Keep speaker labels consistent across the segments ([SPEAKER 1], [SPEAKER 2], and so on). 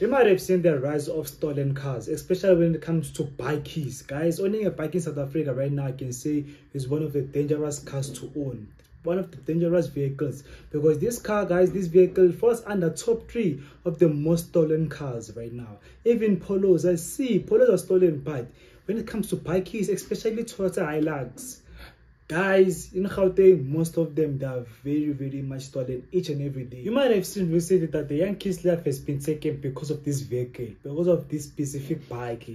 [SPEAKER 1] You might have seen the rise of stolen cars, especially when it comes to bakkies. Guys, owning a bike in South Africa right now, I can say is one of the dangerous cars to own. One of the dangerous vehicles because this car, guys, this vehicle falls under top three of the most stolen cars right now. Even polos, I see polos are stolen, but when it comes to bakkies, especially Toyota Hilux, guys in Gauteng most of them they are very very much stolen each and every day. You might have seen recently that the young kid's life has been taken because of this vehicle because of this specific bike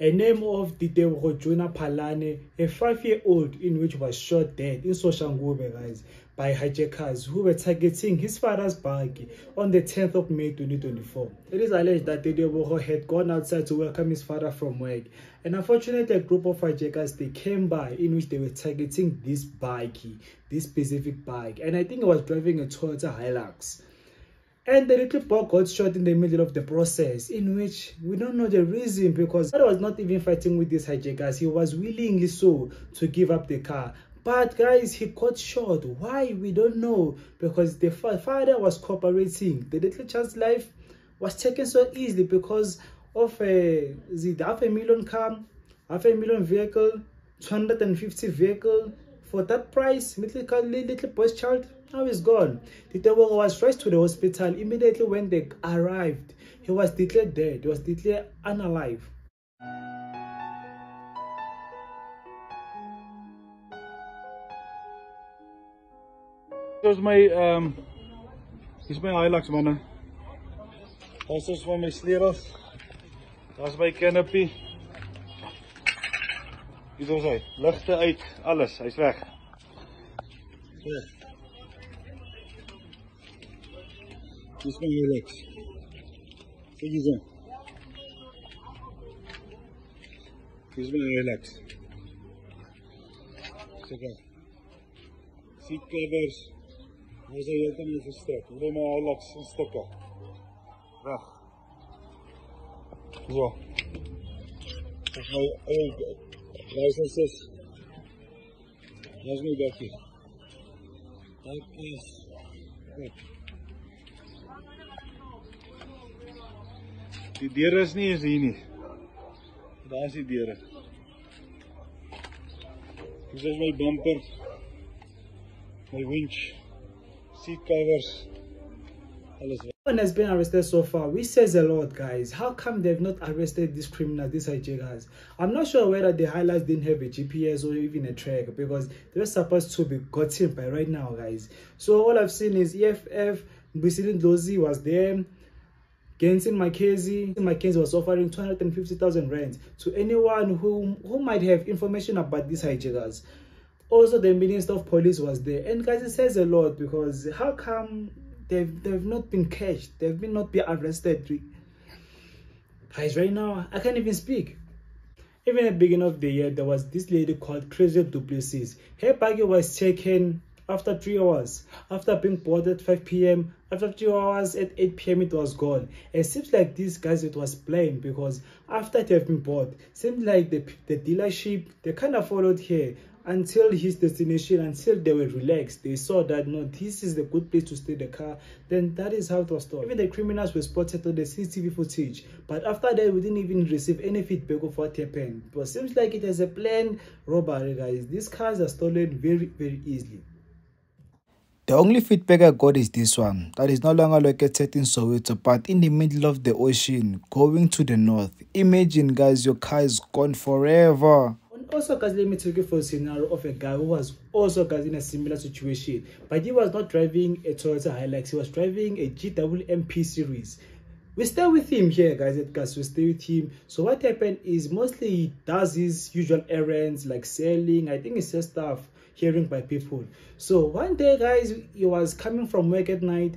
[SPEAKER 1] a name of Ditebogo Juna Palane, a five-year-old in which was shot dead in Soshanguve, guys, by hijackers who were targeting his father's bike on the 10th of May 2024. It is alleged that Ditebogo had gone outside to welcome his father from work, and unfortunately a group of hijackers, they came by in which they were targeting this bike, this specific bike, and I think he was driving a Toyota Hilux. And the little boy got shot in the middle of the process, in which we don't know the reason because he was not even fighting with these hijackers. He was willingly so to give up the car. But guys, he got shot. Why? We don't know. Because the father was cooperating. The little child's life was taken so easily because of uh, a, the half a million car, half a million vehicle, 250 vehicle. For that price, little, little boy's child now he's gone. Ditebogo was rushed to the hospital immediately when they arrived. He was declared dead. He was declared unalive.
[SPEAKER 2] Dis my ehm um, dis my Hilux manne. Daar's ons van my sleutels. Daar's my canopy. Hier is hy. Ligte uit, alles. Hy's weg. Weg. Dis my Hilux. Kyk hier so. Dis my Hilux. Seker. Seat covers. Ons het heeltemal verstek. Hier is my Hilux in stukke. Weg. So. Dis my ou licenses. Dis my bakkie. Dit is goed. Die deur is nie eens hier nie. Daar is die deure. Dis is my bumper. My winch. Seat covers. Alles.
[SPEAKER 1] one has been arrested so far which says a lot guys how come they've not arrested this criminal this hijackers i'm not sure whether the Hilux didn't have a gps or even a track because they were supposed to be gotten by right now guys so all i've seen is eff Dlozi was there Gayton McKenzie, McKenzie was offering 250,000 rand to anyone who, who might have information about these hijackers. Also, the Minister of Police was there. And guys, it says a lot because how come they've, they've not been catched? They've been not been arrested. Guys, right now, I can't even speak. Even at the beginning of the year, there was this lady called Crazy Duplessis. Her bag was taken after three hours after being bought at 5 p.m after two hours at 8 p.m it was gone. It seems like these guys it was plain because after they have been bought seems like the the dealership they kind of followed here until his destination until they were relaxed. They saw that no this is the good place to stay the car. Then that is how it was done even the criminals were spotted on the cctv footage but after that we didn't even receive any feedback of what happened. But seems like it has a planned robbery guys. These cars are stolen very very easily
[SPEAKER 3] the only feedback I got is this one, that is no longer located in Soweto but in the middle of the ocean, going to the north. Imagine guys, your car is gone forever.
[SPEAKER 1] Also guys, let me take you for a scenario of a guy who was also guys in a similar situation. But he was not driving a Toyota Hilux, he was driving a GWMP series. We stay with him here guys Gas, we stay with him. So what happened is mostly he does his usual errands like selling, I think he sells stuff hearing by people. So one day, guys, he was coming from work at night.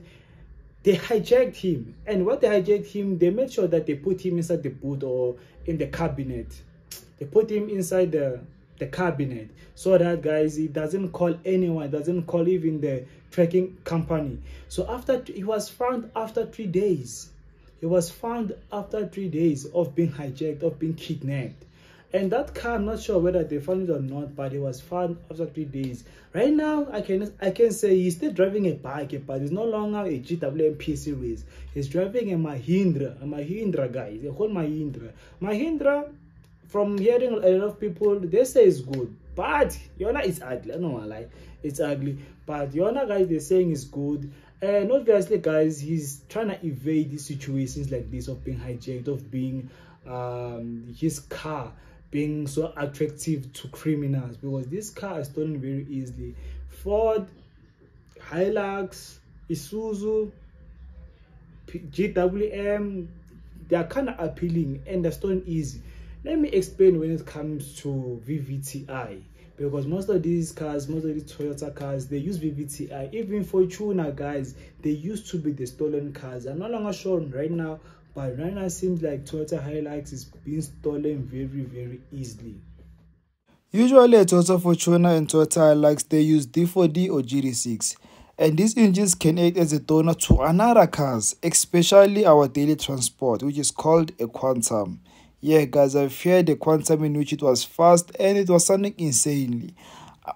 [SPEAKER 1] They hijacked him. And what they hijacked him, they made sure that they put him inside the boot or in the cabinet. They put him inside the, the cabinet so that, guys, he doesn't call anyone, doesn't call even the tracking company. So after, he was found after three days. He was found after three days of being hijacked, of being kidnapped and that car i'm not sure whether they found it or not but it was found after three days. Right now i can i can say he's still driving a bike but it's no longer a gwmp series. He's driving a mahindra a mahindra guys a whole mahindra. Mahindra from hearing a lot of people they say it's good but yona is ugly. I don't want to lie. It's ugly but yona guys they're saying is good. And obviously guys he's trying to evade these situations like this of being hijacked of being um his car being so attractive to criminals because this car is stolen very easily. Ford hilux isuzu gwm they are kind of appealing and they're stolen easy. Let me explain when it comes to vvti because most of these cars most of these toyota cars they use vvti even fortuner guys they used to be the stolen cars. I'm no longer shown right now but right now it seems like toyota hilux is being stolen very very easily.
[SPEAKER 3] Usually a toyota fortuner and toyota hilux they use d4d or gd6 and these engines can act as a donor to another cars especially our daily transport which is called a quantum. Yeah guys i've heard the quantum in which it was fast and it was sounding insanely.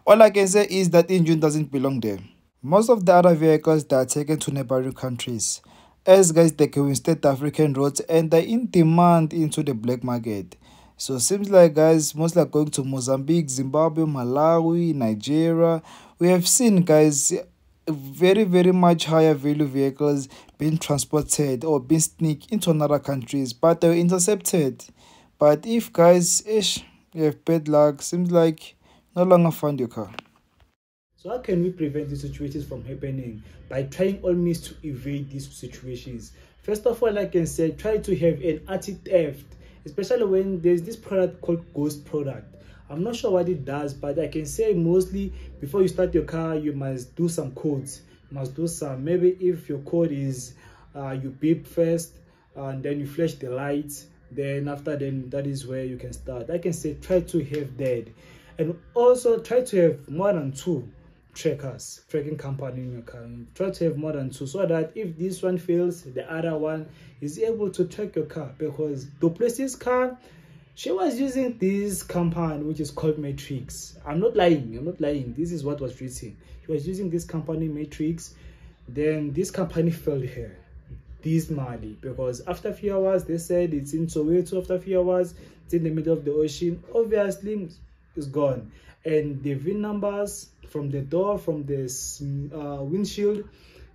[SPEAKER 3] All i can say is that engine doesn't belong there. Most of the other vehicles that are taken to neighboring countries as guys they can instead african roads and they're in demand into the black market. So seems like guys mostly going to mozambique zimbabwe malawi nigeria we have seen guys very very much higher value vehicles being transported or being sneaked into another countries but they were intercepted. But if guys ish you have bad luck seems like no longer find your car
[SPEAKER 1] so how can we prevent these situations from happening? By trying all means to evade these situations. First of all i can say try to have an anti-theft especially when there's this product called ghost product. I'm not sure what it does but i can say mostly before you start your car you must do some codes. You must do some maybe if your code is uh, you beep first and then you flash the lights then after then that is where you can start. I can say try to have that. And also try to have more than two trackers tracking company in your car try to have more than two so that if this one fails the other one is able to track your car because duplessis car she was using this company which is called matrix. I'm not lying i'm not lying. This is what was written. She was using this company matrix. Then this company failed her dismally because after a few hours they said it's in soweto after a few hours it's in the middle of the ocean. Obviously it's gone and the vin numbers from the door from this uh, windshield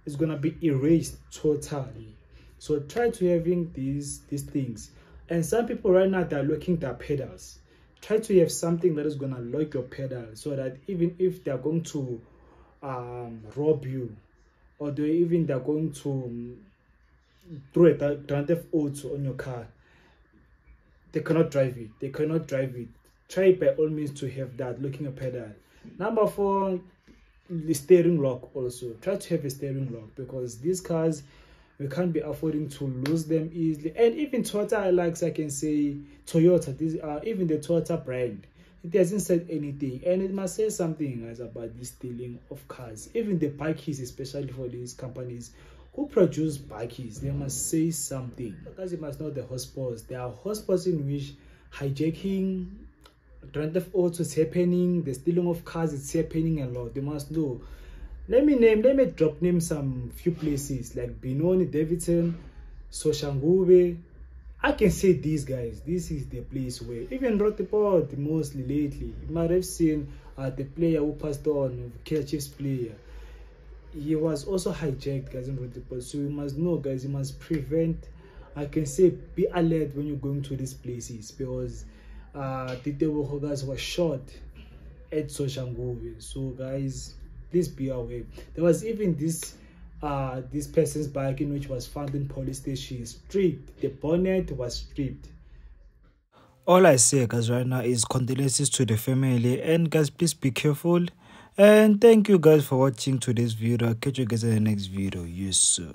[SPEAKER 1] is gonna be erased totally so try to having these these things and some people right now they're locking their pedals try to have something that is gonna lock your pedal so that even if they're going to um, rob you or they even they're going to um, throw a grand theft auto on your car they cannot drive it they cannot drive it try by all means to have that looking a pedal number four the steering lock also. Try to have a steering lock because these cars we can't be affording to lose them easily. And even toyota hilux i can say toyota this uh even the toyota brand. It hasn't said anything. And it must say something guys about the stealing of cars. Even the bikes especially for these companies who produce bikes they must say something. Because you must know the hotspots. There are hotspots in which hijacking grand theft auto is happening. The stealing of cars is happening a lot. You must know. Let me name let me drop name some few places like benoni daveyton soshanguve. I can say these guys this is the place where even roodepoort mostly lately you might have seen uh, the player who passed on kaizer chiefs player. He was also hijacked guys in roodepoort so you must know guys you must prevent i can say be alert when you're going to these places because uh Titebo guys was shot at Soshanguve. So guys, please be aware. There was even this uh this person's bike in which was found in police station stripped. The bonnet was stripped.
[SPEAKER 3] All I say guys right now is condolences to the family and guys please be careful and thank you guys for watching today's video. I'll catch you guys in the next video. Yes sir.